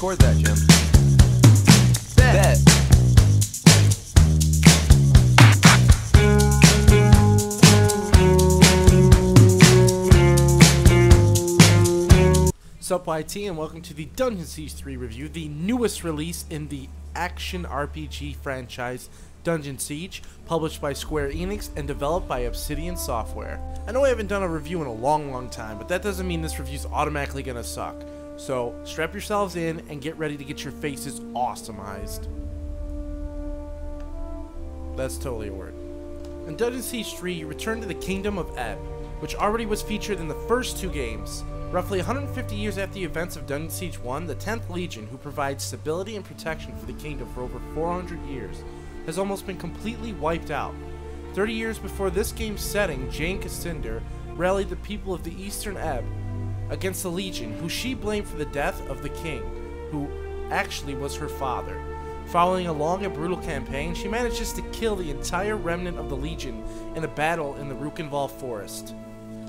record that, Jim. Bet. Sup YT and welcome to the Dungeon Siege 3 review, the newest release in the action RPG franchise Dungeon Siege, published by Square Enix and developed by Obsidian Software. I know I haven't done a review in a long, long time, but that doesn't mean this review's automatically gonna suck. So strap yourselves in and get ready to get your faces awesomized. That's totally a word. In Dungeon Siege 3, you return to the Kingdom of Ehb, which already was featured in the first two games. Roughly 150 years after the events of Dungeon Siege 1, the 10th Legion, who provides stability and protection for the kingdom for over 400 years, has almost been completely wiped out. 30 years before this game's setting, Jeyne Kassynder rallied the people of the Eastern Ehb against the Legion, who she blamed for the death of the king, who actually was her father. Following a long and brutal campaign, she manages to kill the entire remnant of the Legion in a battle in the Rukkenvahl Forest.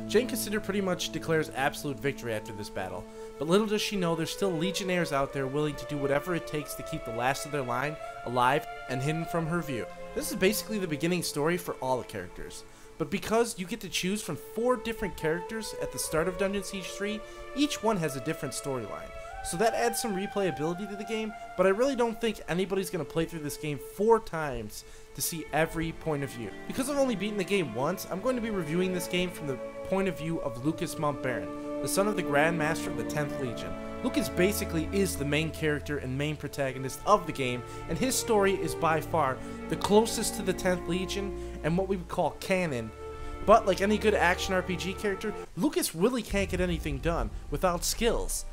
Jeyne Kassynder pretty much declares absolute victory after this battle, but little does she know there's still legionnaires out there willing to do whatever it takes to keep the last of their line alive and hidden from her view. This is basically the beginning story for all the characters. But because you get to choose from four different characters at the start of Dungeon Siege 3, each one has a different storyline. So that adds some replayability to the game, but I really don't think anybody's going to play through this game four times to see every point of view. Because I've only beaten the game once, I'm going to be reviewing this game from the point of view of Lucas Montbarron, the son of the Grand Master of the 10th Legion. Lucas basically is the main character and main protagonist of the game, and his story is by far the closest to the 10th Legion and what we would call canon. But like any good action RPG character, Lucas really can't get anything done without skills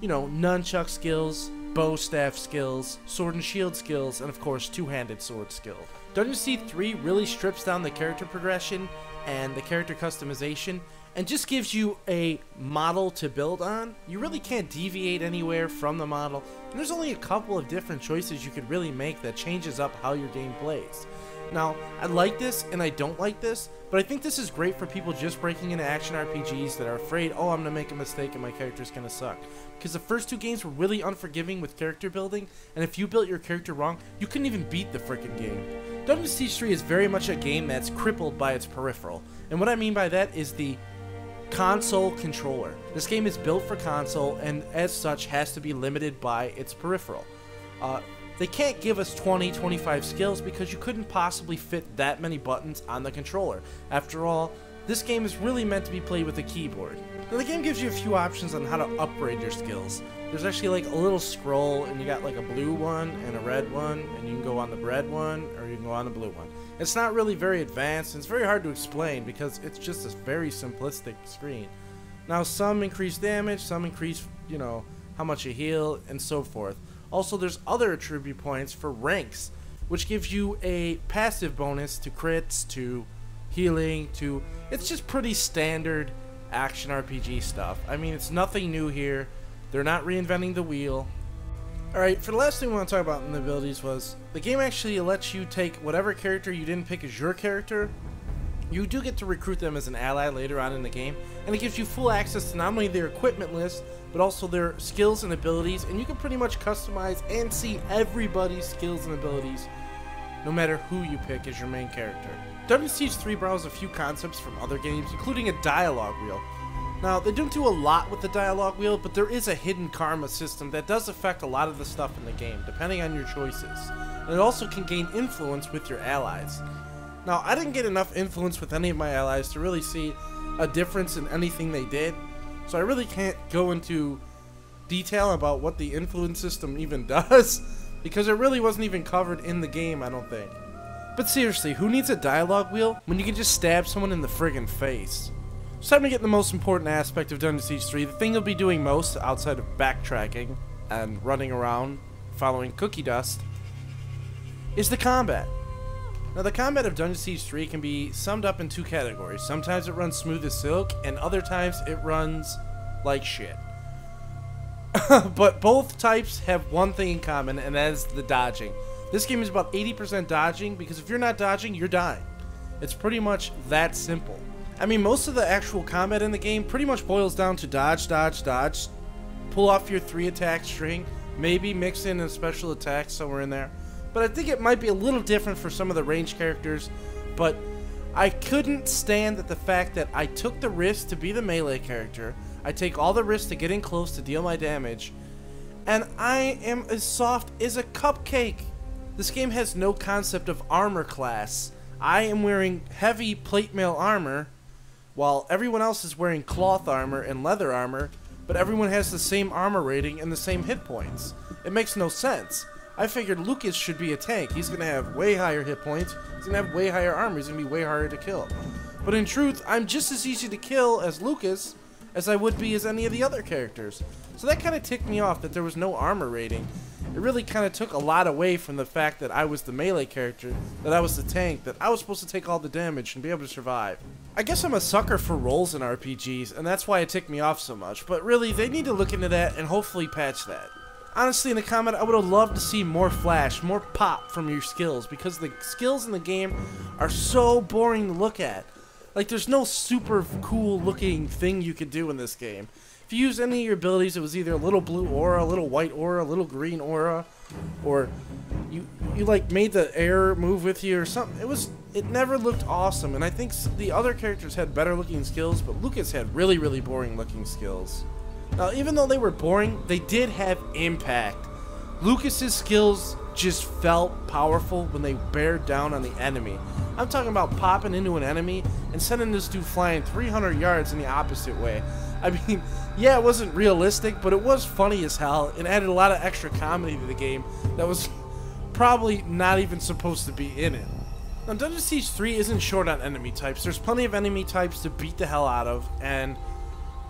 you know, nunchuck skills, bow staff skills, sword and shield skills, and of course two-handed sword skill. Dungeon Siege 3 really strips down the character progression and the character customization and just gives you a model to build on. You really can't deviate anywhere from the model, and there's only a couple of different choices you could really make that changes up how your game plays. Now, I like this and I don't like this, but I think this is great for people just breaking into action RPGs that are afraid, oh, I'm to make a mistake and my character's to suck. Because the first two games were really unforgiving with character building, and if you built your character wrong, you couldn't even beat the freaking game. Dungeon Siege 3 is very much a game that's crippled by its peripheral, and what I mean by that is the console controller. This game is built for console, and as such has to be limited by its peripheral. Uh, they can't give us 20, 25 skills because you couldn't possibly fit that many buttons on the controller. After all, this game is really meant to be played with a keyboard. Now the game gives you a few options on how to upgrade your skills. There's actually like a little scroll and you got like a blue one and a red one and you can go on the red one or you can go on the blue one. It's not really very advanced and it's very hard to explain because it's just a very simplistic screen. Now some increase damage, some increase, you know, how much you heal and so forth. Also, there's other attribute points for ranks, which gives you a passive bonus to crits, to healing, to... It's just pretty standard action RPG stuff. I mean, it's nothing new here. They're not reinventing the wheel. Alright, for the last thing we want to talk about in the abilities was, the game actually lets you take whatever character you didn't pick as your character, you do get to recruit them as an ally later on in the game, and it gives you full access to not only their equipment list, but also their skills and abilities, and you can pretty much customize and see everybody's skills and abilities, no matter who you pick as your main character. Dungeon Siege 3 borrows a few concepts from other games, including a dialogue wheel. Now, they don't do a lot with the dialogue wheel, but there is a hidden karma system that does affect a lot of the stuff in the game, depending on your choices. And it also can gain influence with your allies. Now, I didn't get enough influence with any of my allies to really see a difference in anything they did, so I really can't go into detail about what the influence system even does, because it really wasn't even covered in the game, I don't think. But seriously, who needs a dialogue wheel when you can just stab someone in the friggin' face? It's time to get the most important aspect of Dungeon Siege 3, the thing you'll be doing most outside of backtracking and running around following cookie dust, is the combat. Now, the combat of Dungeon Siege 3 can be summed up in two categories. Sometimes it runs smooth as silk, and other times it runs like shit. but both types have one thing in common, and that is the dodging. This game is about 80% dodging, because if you're not dodging, you're dying. It's pretty much that simple. I mean, most of the actual combat in the game pretty much boils down to dodge, dodge, dodge, pull off your three attack string, maybe mix in a special attack somewhere in there. But I think it might be a little different for some of the range characters. But I couldn't stand that the fact that I took the risk to be the melee character. I take all the risk to get in close to deal my damage. And I am as soft as a cupcake. This game has no concept of armor class. I am wearing heavy plate mail armor, while everyone else is wearing cloth armor and leather armor, but everyone has the same armor rating and the same hit points. It makes no sense. I figured Lucas should be a tank. He's going to have way higher hit points. He's going to have way higher armor. He's going to be way harder to kill. But in truth, I'm just as easy to kill as Lucas as I would be as any of the other characters. So that kind of ticked me off that there was no armor rating. It really kind of took a lot away from the fact that I was the melee character, that I was the tank, that I was supposed to take all the damage and be able to survive. I guess I'm a sucker for roles in RPGs, and that's why it ticked me off so much, but really, they need to look into that and hopefully patch that. Honestly, in the comment, I would have loved to see more flash, more pop from your skills, because the skills in the game are so boring to look at. Like, there's no super cool looking thing you could do in this game. If you use any of your abilities, it was either a little blue aura, a little white aura, a little green aura, or you you like made the air move with you or something. It was it never looked awesome, and I think the other characters had better looking skills, but Lucas had really really boring looking skills. Now, even though they were boring, they did have impact. Lucas's skills just felt powerful when they bear down on the enemy. I'm talking about popping into an enemy and sending this dude flying 300 yards in the opposite way. I mean, yeah, it wasn't realistic, but it was funny as hell and added a lot of extra comedy to the game that was probably not even supposed to be in it. Now, Dungeon Siege 3 isn't short on enemy types. There's plenty of enemy types to beat the hell out of, and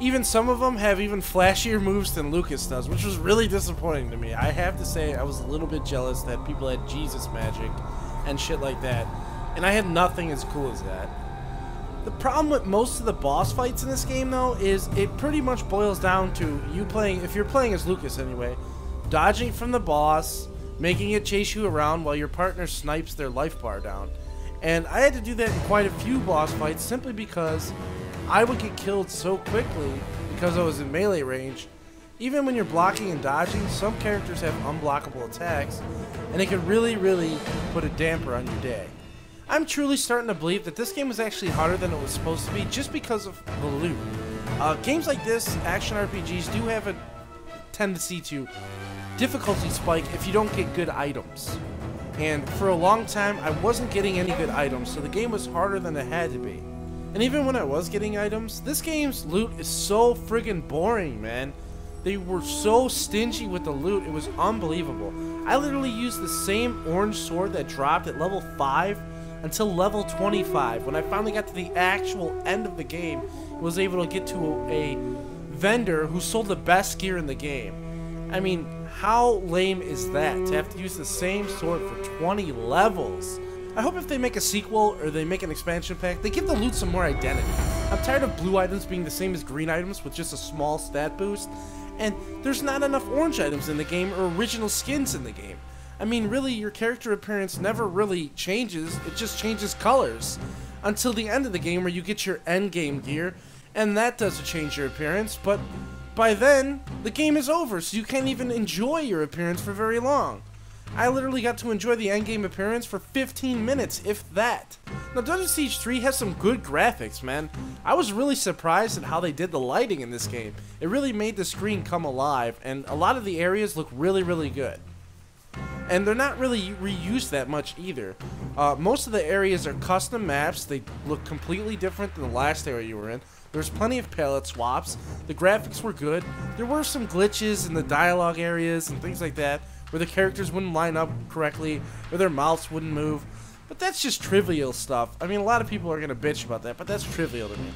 even some of them have even flashier moves than Lucas does, which was really disappointing to me. I have to say, I was a little bit jealous that people had Jesus magic and shit like that, and I had nothing as cool as that. The problem with most of the boss fights in this game, though, is it pretty much boils down to you playing, if you're playing as Lucas anyway, dodging from the boss, making it chase you around while your partner snipes their life bar down. And I had to do that in quite a few boss fights simply because I would get killed so quickly because I was in melee range. Even when you're blocking and dodging, some characters have unblockable attacks, and it can really, really put a damper on your day. I'm truly starting to believe that this game was actually harder than it was supposed to be just because of the loot. Uh, games like this, action RPGs, do have a tendency to difficulty spike if you don't get good items. And for a long time, I wasn't getting any good items, so the game was harder than it had to be. And even when I was getting items, this game's loot is so friggin' boring, man. They were so stingy with the loot, it was unbelievable. I literally used the same orange sword that dropped at level 5 until level 25. When I finally got to the actual end of the game, was able to get to a, a vendor who sold the best gear in the game. I mean, how lame is that to have to use the same sword for 20 levels? I hope if they make a sequel or they make an expansion pack, they give the loot some more identity. I'm tired of blue items being the same as green items with just a small stat boost, and there's not enough orange items in the game or original skins in the game. I mean, really, your character appearance never really changes, it just changes colors. Until the end of the game where you get your end game gear, and that does change your appearance, but by then, the game is over, so you can't even enjoy your appearance for very long. I literally got to enjoy the endgame appearance for 15 minutes, if that. Now, Dungeon Siege 3 has some good graphics, man. I was really surprised at how they did the lighting in this game. It really made the screen come alive, and a lot of the areas look really, really good. And they're not really reused that much either. Uh, most of the areas are custom maps. They look completely different than the last area you were in. There's plenty of palette swaps. The graphics were good. There were some glitches in the dialogue areas and things like that where the characters wouldn't line up correctly, or their mouths wouldn't move. But that's just trivial stuff. I mean, a lot of people are going to bitch about that, but that's trivial to me.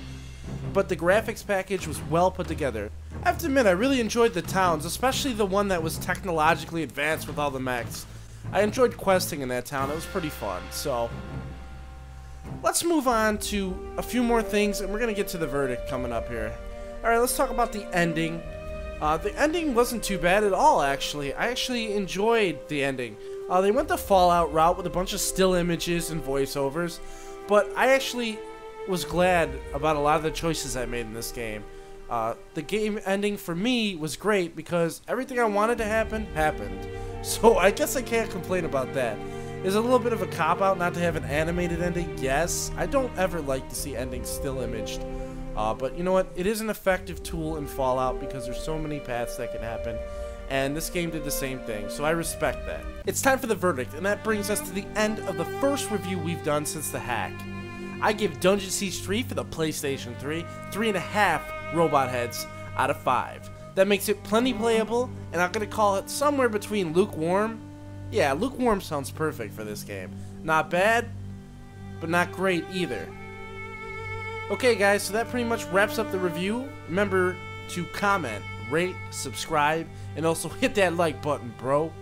But the graphics package was well put together. I have to admit, I really enjoyed the towns, especially the one that was technologically advanced with all the mechs. I enjoyed questing in that town, it was pretty fun, so... Let's move on to a few more things, and we're going to get to the verdict coming up here. Alright, let's talk about the ending. Uh, the ending wasn't too bad at all, actually. I actually enjoyed the ending. Uh, they went the Fallout route with a bunch of still images and voiceovers, but I actually was glad about a lot of the choices I made in this game. Uh, the game ending for me was great because everything I wanted to happen happened. So I guess I can't complain about that. Is a little bit of a cop out not to have an animated ending? Yes. I don't ever like to see endings still imaged. Uh, but you know what? It is an effective tool in Fallout because there's so many paths that can happen. And this game did the same thing, so I respect that. It's time for the verdict, and that brings us to the end of the first review we've done since the hack. I give Dungeon Siege 3 for the PlayStation 3 three and a half robot heads out of five. That makes it plenty playable, and I'm gonna call it somewhere between lukewarm. Yeah, lukewarm sounds perfect for this game. Not bad, but not great either. Okay, guys, so that pretty much wraps up the review. Remember to comment, rate, subscribe, and also hit that like button, bro.